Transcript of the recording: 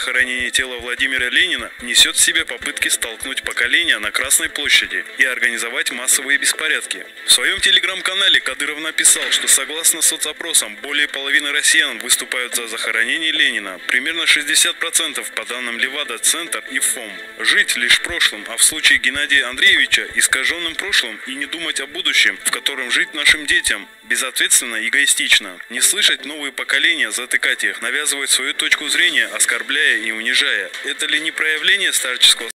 Захоронение тела Владимира Ленина несет в себе попытки столкнуть поколения на Красной площади и организовать массовые беспорядки. В своем телеграм-канале Кадыров написал, что согласно соцопросам более половины россиян выступают за захоронение Ленина, примерно 60% по данным Левада-центр и ФОМ. Жить лишь прошлым, а в случае Геннадия Андреевича искаженным прошлым и не думать о будущем, в котором жить нашим детям, безответственно эгоистично. Не слышать новые поколения, затыкать их, навязывать свою точку зрения, оскорбляя и унижая. Это ли не проявление старческого